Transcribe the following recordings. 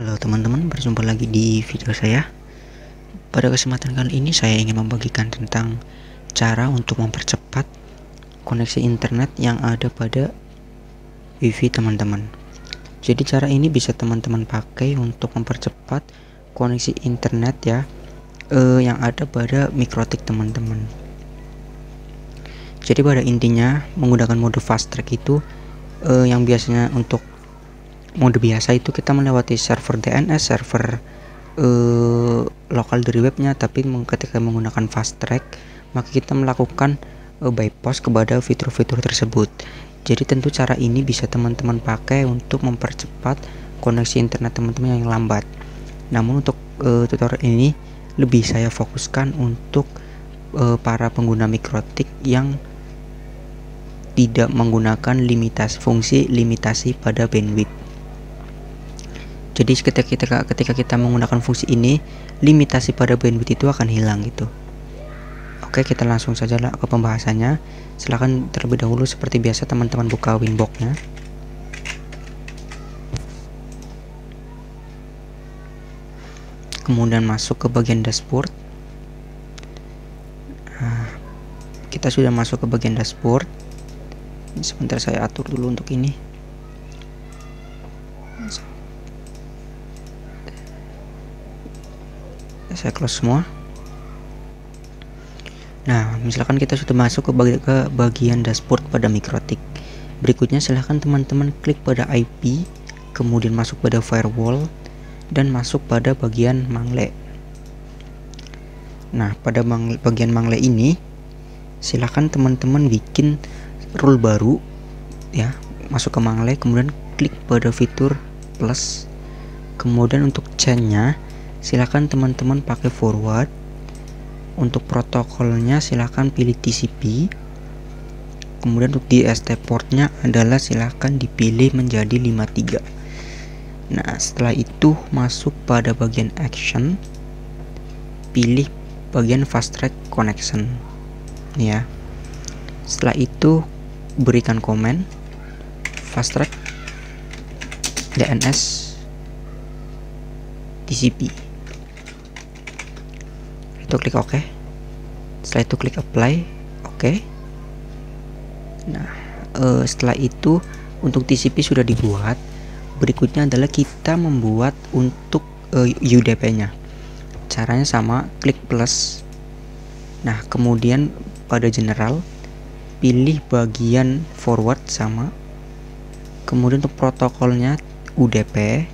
Halo teman-teman, berjumpa lagi di video saya. Pada kesempatan kali ini saya ingin membagikan tentang cara untuk mempercepat koneksi internet yang ada pada wifi teman-teman. Jadi cara ini bisa teman-teman pakai untuk mempercepat koneksi internet ya eh, yang ada pada mikrotik teman-teman. Jadi pada intinya menggunakan mode fast track itu eh, yang biasanya untuk mode biasa itu kita melewati server DNS server uh, lokal dari webnya tapi ketika menggunakan fast track maka kita melakukan uh, bypass kepada fitur-fitur tersebut. Jadi tentu cara ini bisa teman-teman pakai untuk mempercepat koneksi internet teman-teman yang lambat. Namun untuk uh, tutorial ini lebih saya fokuskan untuk uh, para pengguna mikrotik yang tidak menggunakan limitasi fungsi limitasi pada bandwidth jadi ketika kita ketika kita menggunakan fungsi ini limitasi pada bandwidth itu akan hilang gitu. Oke kita langsung saja ke pembahasannya. Silahkan terlebih dahulu seperti biasa teman-teman buka winboxnya kemudian masuk ke bagian dashboard. Nah, kita sudah masuk ke bagian dashboard. Sebentar saya atur dulu untuk ini saya close semua. Nah misalkan kita sudah masuk ke, bagi, ke bagian dashboard pada mikrotik. Berikutnya silahkan teman-teman klik pada IP kemudian masuk pada firewall dan masuk pada bagian mangle. Nah pada bagian mangle ini silahkan teman-teman bikin rule baru ya. Masuk ke mangle kemudian klik pada fitur plus. Kemudian untuk chainnya silahkan teman-teman pakai forward. Untuk protokolnya silahkan pilih TCP kemudian untuk DST portnya adalah silahkan dipilih menjadi 53 nah setelah itu masuk pada bagian action. Pilih bagian fast track connection. Ya. Setelah itu berikan komen. Fast track DNS TCP itu klik OK. Setelah itu klik apply OK. Nah uh, setelah itu untuk TCP sudah dibuat. Berikutnya adalah kita membuat untuk uh, eh, UDP nya caranya sama klik plus. Nah kemudian pada general pilih bagian forward sama. Kemudian untuk protokolnya UDP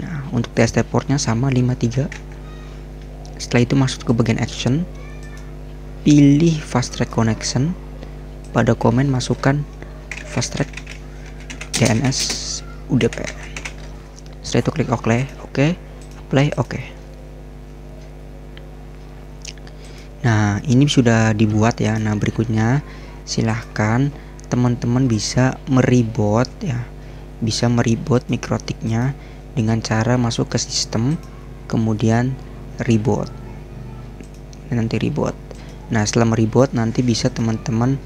nah untuk TST portnya sama 53 setelah itu masuk ke bagian action. Pilih fast track connection. Pada komen masukkan fast track DNS UDP setelah itu klik OK oke play oke nah ini sudah dibuat ya. Nah berikutnya silahkan teman-teman bisa meribot ya. Bisa meribot mikrotiknya dengan cara masuk ke sistem kemudian reboot nanti reboot. Nah setelah meribot nanti bisa teman-teman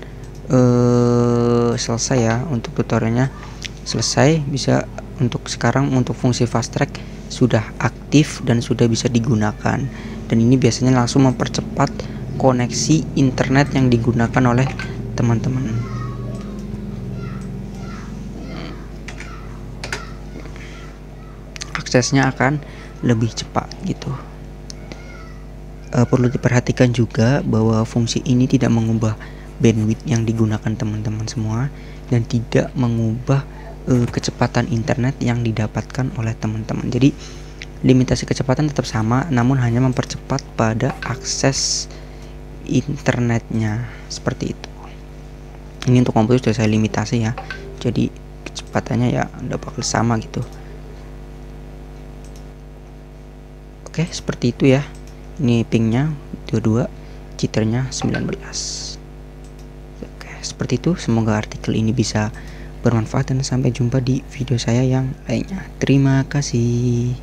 uh, selesai ya untuk tutorialnya. Selesai bisa untuk sekarang untuk fungsi fast track sudah aktif dan sudah bisa digunakan. Dan ini biasanya langsung mempercepat koneksi internet yang digunakan oleh teman-teman. Aksesnya akan lebih cepat gitu uh, perlu diperhatikan juga bahwa fungsi ini tidak mengubah bandwidth yang digunakan teman-teman semua dan tidak mengubah uh, kecepatan internet yang didapatkan oleh teman-teman. Jadi limitasi kecepatan tetap sama namun hanya mempercepat pada akses internetnya seperti itu. Ini untuk komputer sudah saya limitasi ya. Jadi kecepatannya ya udah bakal sama gitu. Oke, seperti itu ya ini pingnya 22 jitternya 19 oke seperti itu. Semoga artikel ini bisa bermanfaat dan sampai jumpa di video saya yang lainnya. Terima kasih